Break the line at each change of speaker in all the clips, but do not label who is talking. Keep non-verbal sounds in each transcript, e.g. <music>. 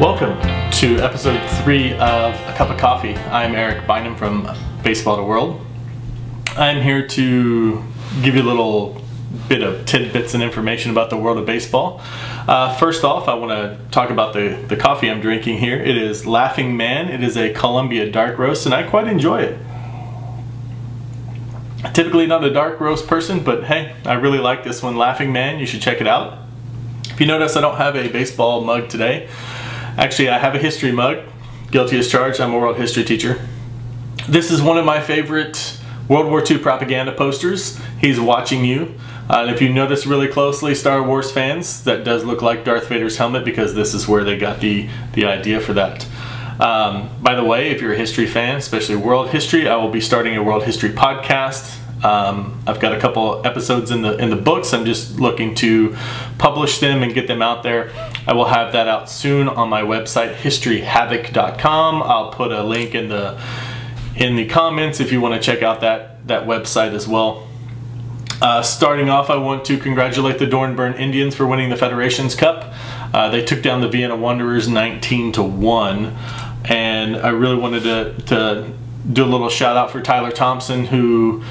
Welcome to episode three of A Cup of Coffee. I'm Eric Bynum from BaseballdeWorld. I'm here to give you a little bit of tidbits and information about the world of baseball. Uh, first off, I want to talk about the, the coffee I'm drinking here. It is Laughing Man. It is a Colombia dark roast, and I quite enjoy it. Typically not a dark roast person, but hey, I really like this one, Laughing Man. You should check it out. If you notice, I don't have a baseball mug today. Actually, I have a history mug. Guilty as charged, I'm a world history teacher. This is one of my favorite World War II propaganda posters. He's watching you. Uh, and if you notice really closely, Star Wars fans, that does look like Darth Vader's helmet because this is where they got the, the idea for that. Um, by the way, if you're a history fan, especially world history, I will be starting a world history podcast. Um, I've got a couple episodes in the in the books. I'm just looking to publish them and get them out there. I will have that out soon on my website, historyhavoc.com. I'll put a link in the in the comments if you want to check out that that website as well. Uh, starting off, I want to congratulate the Dornbirn Indians for winning the Federations Cup. Uh, they took down the Vienna Wanderers 19 to 1, and I really wanted to, to do a little shout out for Tyler Thompson, who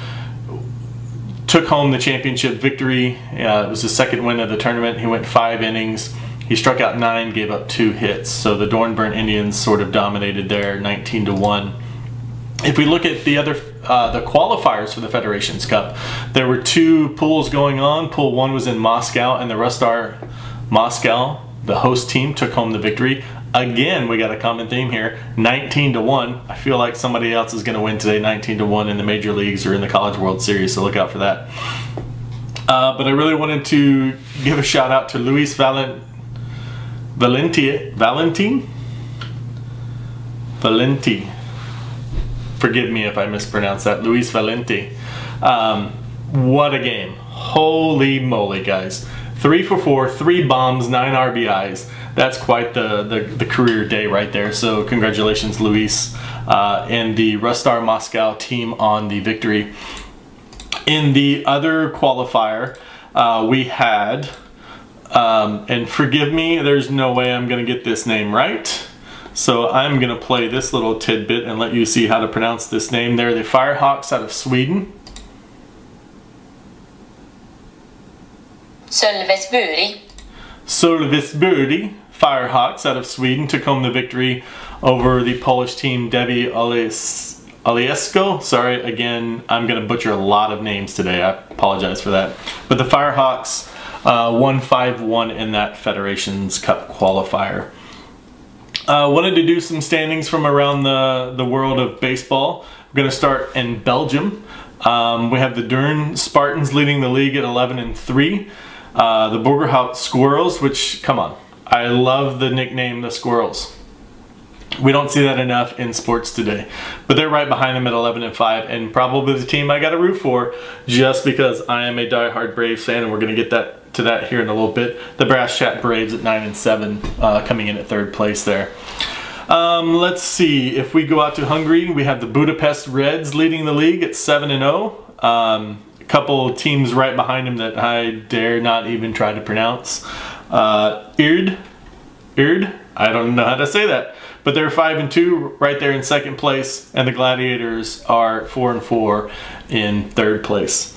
took home the championship victory. Uh, it was his second win of the tournament. He went five innings. He struck out nine, gave up two hits. So the Dornbirn Indians sort of dominated there, 19 to one. If we look at the other uh, the qualifiers for the Federations Cup, there were two pools going on. Pool one was in Moscow, and the Rustar Moscow, the host team, took home the victory. Again, we got a common theme here, 19 to 1. I feel like somebody else is going to win today 19 to 1 in the major leagues or in the College World Series, so look out for that. Uh, but I really wanted to give a shout out to Luis Valent Valenti Valenti forgive me if I mispronounce that, Luis Valenti. Um, what a game. Holy moly, guys. Three for four, three bombs, nine RBIs. That's quite the, the, the career day right there. So congratulations, Luis, uh, and the Rustar Moscow team on the victory. In the other qualifier, uh, we had, um, and forgive me, there's no way I'm going to get this name right. So I'm going to play this little tidbit and let you see how to pronounce this name. They're the Firehawks out of Sweden.
Sölvesborg.
Sölvesborg Firehawks out of Sweden took home the victory over the Polish team Debbie Alies Aliesko. Sorry, again, I'm going to butcher a lot of names today. I apologize for that. But the Firehawks uh, won 5-1 in that Federations Cup qualifier. Uh, wanted to do some standings from around the, the world of baseball. We're going to start in Belgium. Um, we have the Deurne Spartans leading the league at 11 and 3. Uh, the Borgerhout Squirrels, which, come on, I love the nickname the Squirrels. We don't see that enough in sports today. But they're right behind them at 11 and 5 and probably the team I got to root for just because I am a diehard Braves fan and we're going to get that to that here in a little bit. The Brasschaat Braves at 9 and 7 uh, coming in at third place there. Um, let's see, if we go out to Hungary, we have the Budapest Reds leading the league at 7 and 0. Um, a couple teams right behind them that I dare not even try to pronounce. Uh, Ird, Ird, I don't know how to say that. But they're 5 and 2 right there in second place, and the Gladiators are 4 and 4 in third place.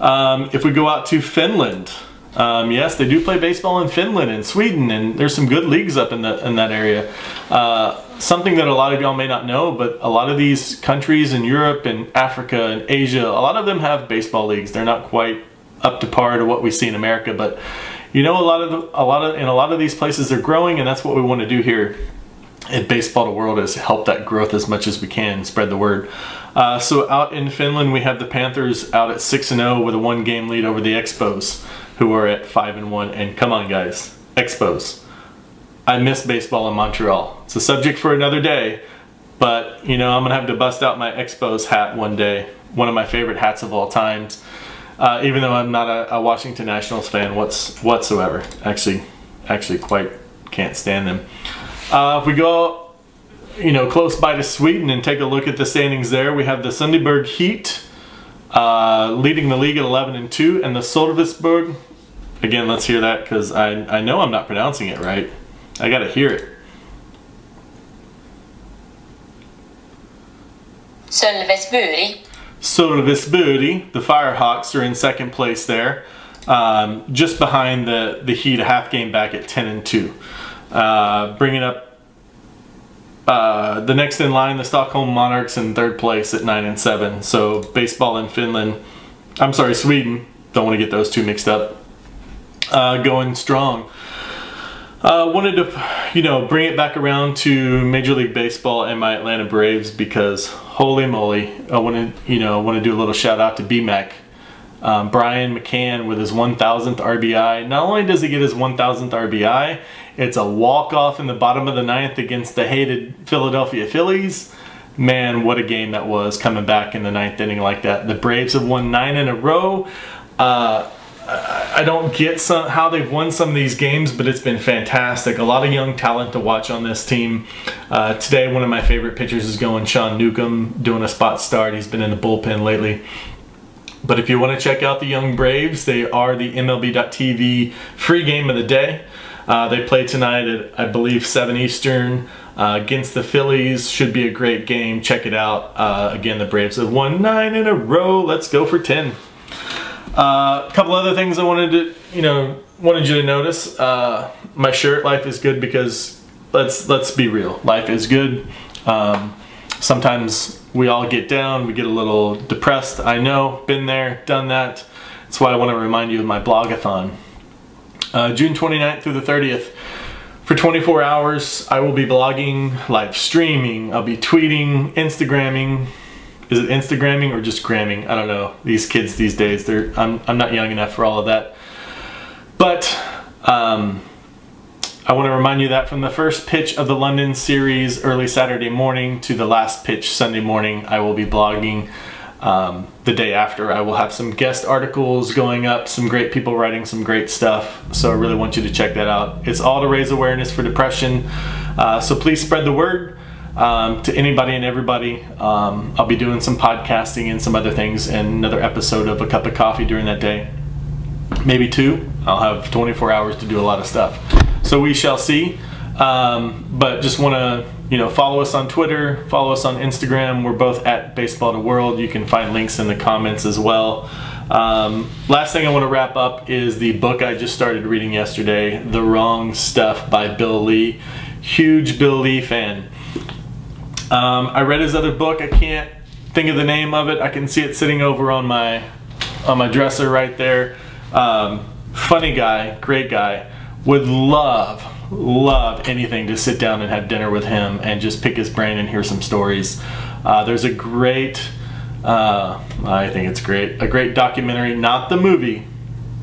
Um, if we go out to Finland, um, yes, they do play baseball in Finland and Sweden, and there's some good leagues up in, the, in that area. Uh, something that a lot of y'all may not know, but a lot of these countries in Europe and Africa and Asia, a lot of them have baseball leagues. They're not quite up to par to what we see in America, but you know, a lot of the, a lot of in a lot of these places they're growing, and that's what we want to do here at BaseballdeWorld is help that growth as much as we can, spread the word. Uh, so out in Finland, we have the Panthers out at 6 and 0 with a one game lead over the Expos who are at 5 and 1. And come on, guys, Expos. I miss baseball in Montreal. It's a subject for another day, but you know, I'm gonna have to bust out my Expos hat one day. One of my favorite hats of all times uh, even though I'm not a, a, Washington Nationals fan what's, whatsoever. Actually, actually quite can't stand them. Uh, if we go, you know, close by to Sweden and take a look at the standings there, we have the Sundbyberg Heat uh, leading the league at 11 and 2, and the Solvisburg. Again, let's hear that because I, I know I'm not pronouncing it right. I gotta hear it.
Sölvesborg.
Sölvesborg. Sölvesborg, the Firehawks, are in second place there, um, just behind the the Heat, a half game back at 10 and 2. Uh, bringing up uh, the next in line, the Stockholm Monarchs in third place at 9 and 7. So baseball in Finland, I'm sorry, Sweden, don't want to get those two mixed up, uh, going strong. Uh, wanted to, you know, bring it back around to Major League Baseball and my Atlanta Braves because holy moly, I want to, you know, want to do a little shout out to BMAC. Um, Brian McCann with his 1,000th RBI. Not only does he get his 1,000th RBI, it's a walk-off in the bottom of the ninth against the hated Philadelphia Phillies. Man, what a game that was coming back in the ninth inning like that. The Braves have won nine in a row. Uh, I don't get some how they've won some of these games, but it's been fantastic. A lot of young talent to watch on this team. Uh, today, one of my favorite pitchers is going Sean Newcomb, doing a spot start. He's been in the bullpen lately. But if you want to check out the young Braves, they are the MLB.TV free game of the day. Uh, they play tonight at, I believe, 7 Eastern uh, against the Phillies. Should be a great game. Check it out. Uh, again, the Braves have won nine in a row. Let's go for 10. Uh, a couple other things I wanted to, you know, wanted you to notice. Uh, my shirt, life is good because let's let's be real, life is good. Um, sometimes we all get down, we get a little depressed. I know, been there, done that. That's why I want to remind you of my blogathon. Uh, June 29th through the 30th. For 24 hours, I will be blogging, live streaming, I'll be tweeting, Instagramming, is it Instagramming or just gramming? I don't know. These kids these days, they're I'm, I'm not young enough for all of that. But um, I want to remind you that from the first pitch of the London series early Saturday morning to the last pitch Sunday morning, I will be blogging. Um, the day after, I will have some guest articles going up, some great people writing some great stuff. So I really want you to check that out. It's all to raise awareness for depression. Uh, so please spread the word um, to anybody and everybody. Um, I'll be doing some podcasting and some other things and another episode of A Cup of Coffee during that day. Maybe two. I'll have 24 hours to do a lot of stuff. So we shall see. Um, but just want to, you know, follow us on Twitter, follow us on Instagram. We're both at BaseballdeWorld. You can find links in the comments as well. Um, last thing I want to wrap up is the book I just started reading yesterday, The Wrong Stuff by Bill Lee. Huge Bill Lee fan. Um, I read his other book. I can't think of the name of it. I can see it sitting over on my on my dresser right there. Um, funny guy, great guy. Would love, love anything to sit down and have dinner with him and just pick his brain and hear some stories. Uh, there's a great, uh, I think it's great, a great documentary, not the movie,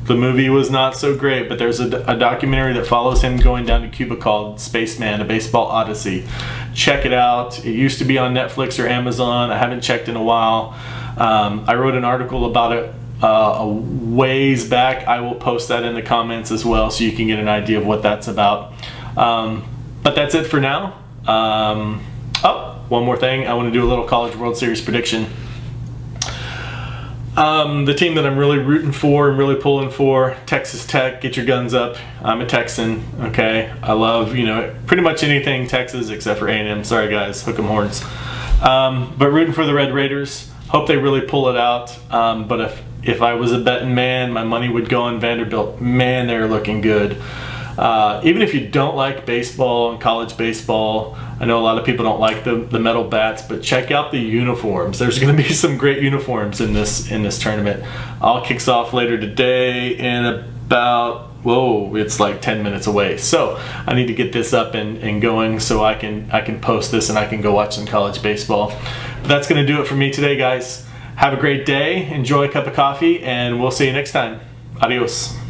the movie was not so great, but there's a, a, documentary that follows him going down to Cuba called Spaceman, a Baseball Odyssey. Check it out. It used to be on Netflix or Amazon. I haven't checked in a while. Um, I wrote an article about it uh, a ways back. I will post that in the comments as well so you can get an idea of what that's about. Um, but that's it for now. Um, oh, one more thing. I want to do a little College World Series prediction. Um, the team that I'm really rooting for and really pulling for, Texas Tech, get your guns up. I'm a Texan, okay? I love, you know, pretty much anything Texas except for A&M. Sorry guys, hook 'em horns. Um, but rooting for the Red Raiders. Hope they really pull it out. Um, but if, if I was a betting man, my money would go on Vanderbilt. Man, they're looking good. Uh, even if you don't like baseball and college baseball, I know a lot of people don't like the, the metal bats, but check out the uniforms. There's going to be <laughs> some great uniforms in this in this tournament. All kicks off later today in about whoa, it's like 10 minutes away. So I need to get this up and, and going so I can I can post this and I can go watch some college baseball. But that's going to do it for me today, guys. Have a great day. Enjoy a cup of coffee, and we'll see you next time. Adios.